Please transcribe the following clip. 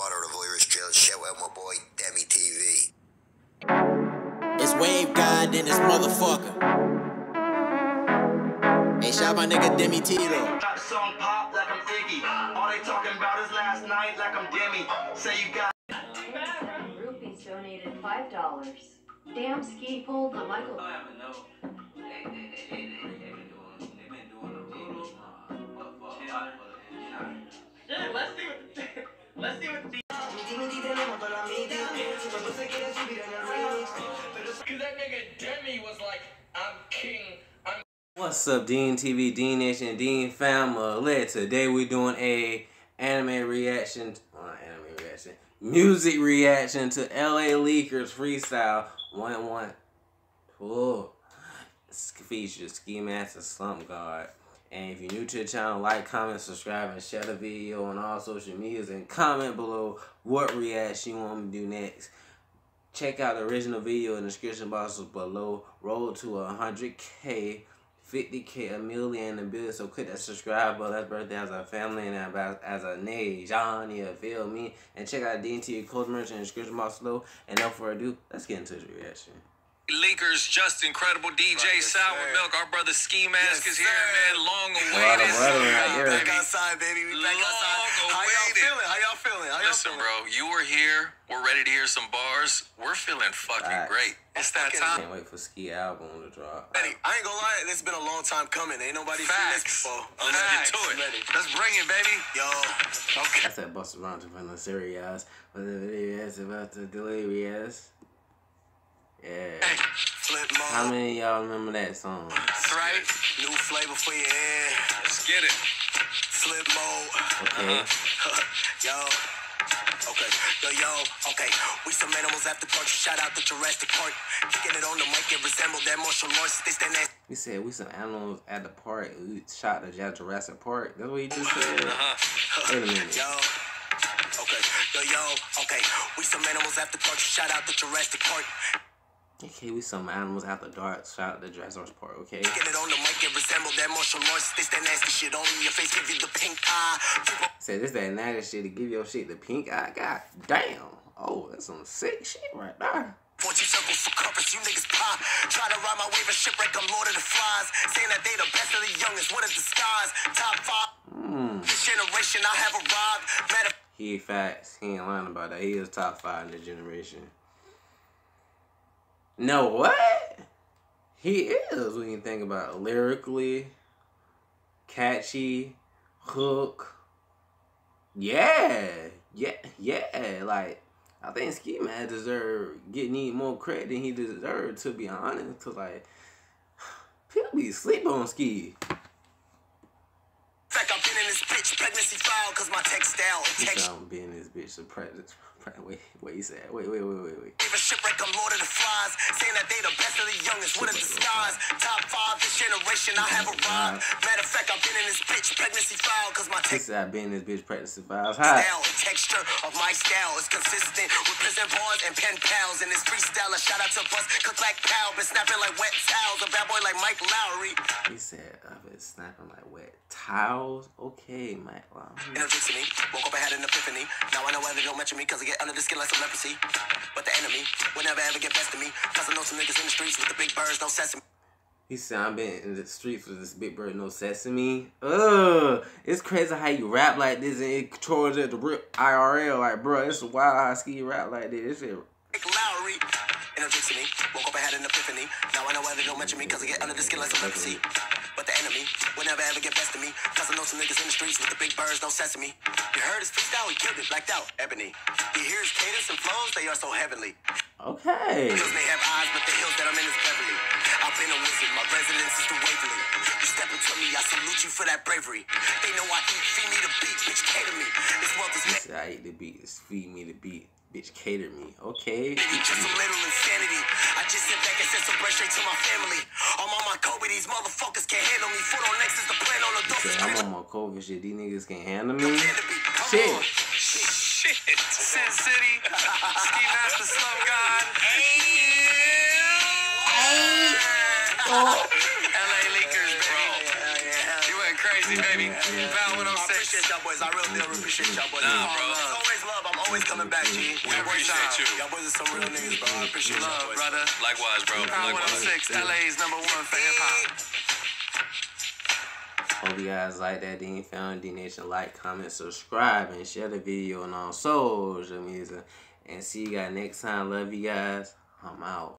part of the Voyeurs Drill. Shout out my boy, Deme TV. It's Wave God in this motherfucker. Hey, shout my nigga Demi T though. Got the song pop like I'm Iggy. All they talking about is last night like I'm Demi. Say you got Rupees donated five dollars. Damn ski pulled the Michael. Yeah, What's up, Deme TV, Dean Nation, Dean family? Uh, Today we're doing a anime reaction, well, not anime reaction, music reaction to LA Leakers Freestyle 1-1. Cool. Features Ski Mask the Slump God. And if you're new to the channel, like, comment, subscribe, and share the video on all social medias. And comment below what reaction you want me to do next. Check out the original video in the description box below. Roll to 100k, 50k, a million, and billion. So click that subscribe button. That's birthday as a family and about as a nation. You feel me? And check out DNT Coach merch in the description box below. And no further ado, let's get into the reaction. Leakers, just incredible DJ yes, Sour sir. Milk. Our brother Ski Mask Yes, is here, sir. man. Long awaited. the weather right here. Back outside, baby. We back Long outside. Listen, bro, you were here. We're ready to hear some bars. We're feeling fucking Facts. great. It's that Fucking time. Can't wait for Ski album to drop. Ready. I ain't gonna lie, it's been a long time coming. Ain't nobody seen this Facts. before. Let's get to I'm it. ready. Let's bring it, baby. Yo, okay. That's that Busta Rhymes from the serious. But the video is about the delirious. Yeah. Hey, Flip How many of y'all remember that song? that's right. New flavor for your ear. Let's get it. Flip mode. Okay. Uh-huh. yo. Okay, yo, yo, okay. We some animals after dark. Shout out to Jurassic Park. Kicking it on the mic it resemble that martial arts. They stand that We said we some animals at the park. We shot the Jurassic Park. That's what you just said. Uh-huh. Wait a minute. Yo. Okay, yo, yo, okay. We some animals after dark. Shout out to Jurassic Park. Okay, we some animals after dark. Shot the Jurassic Park. Okay. Get it on the mic and resemble that martial arts. This that nasty shit in your face, give you the pink eye. Said this that natty shit to give your shit the pink eye. God damn. Oh, that's some sick shit right there. want you circles for covers, you niggas pop. Try to ride my wave and shipwreck, I'm Lord of the Flies. Saying that they the best of the youngest, what a disguise. Top five, Hmm. this generation I have arrived. Matter He facts. He ain't lying about that. He is top five in the generation. No, what? He is when you think about it. lyrically, catchy, hook. Yeah, yeah, yeah. Like I think Ski Man deserve get need more credit than he deserved. To be honest, cause like people be sleep on Ski. fact, I've been in this bitch pregnancy file, cause my textile text. sound being this bitch surprised. Wait, wait, he said. Wait, wait, wait, wait, wait. Wave and shipwreck, I'm Lord of the Flies. Saying that they the best of the youngest, what a disguise. Top five, this generation I have arrived. Matter of fact, I've been in this bitch pregnancy file, cause my text. said I been in this bitch files high. style texture of my style is consistent with prison bars and pen pals. And this freestyle, a shout out to Bus, cook like pow, been snapping like wet towels. A bad boy like Mike Lowrey. He said I've been snapping like wet towels. Okay, Mike. Wow. Energy to me, woke up and had an epiphany. Now I know why they don't mention me, cause I get under the skin like some leprosy. But the enemy will never ever get best of me, cause I know some niggas in the streets with the big birds, no sesame. He said I've been in the streets with this big bird, no sesame. Ugh, it's crazy how you rap like this and it controls at the rip IRL. Like, bro, it's wild how ski rap like this. This shit. Mike Lowrey. To me, woke up and had an epiphany. Now I know why they don't mention me, cause I get under the skin like some leprosy. But the enemy will never ever get best of me, cause I know some niggas in the streets with the big birds, no sesame. You heard his freestyle, he killed it, blacked out, ebony. You hear his cadence and flows, they are so heavenly. Okay. Hills may have eyes, my residence is the Waverly. You step into me, I salute you for that bravery. They know I eat, feed me the beat, bitch, cater me. This wealth is He made. said I eat the beats, feed me the beat, bitch, cater me. Okay. Just a little insanity. I just sit back and send some bread straight to my family. I'm on my Kobe, these motherfuckers can't handle me. Foot on next is the plan on the door. Said I'm on my COVID shit. These niggas can't handle me. Compared to be, come Shit. Shit. Sin City. Ski Mask the Slump God. LA Leakers, bro. Yeah, yeah, You went crazy Easy, baby. Val I 106. appreciate y'all boys. I really do appreciate y'all boys. Nah, bro. It's always love. I'm always coming back, G. We Y'all appreciate you. Y'all boys are some real niggas, bro. I appreciate y'all Love, boys. brother. Likewise, bro. Power Likewise. 106, LA's number one for hip hop. Hope you guys like that Dean Found D Nation. Like, comment, subscribe, and share the video on all social media. And see you guys next time. Love you guys. I'm out.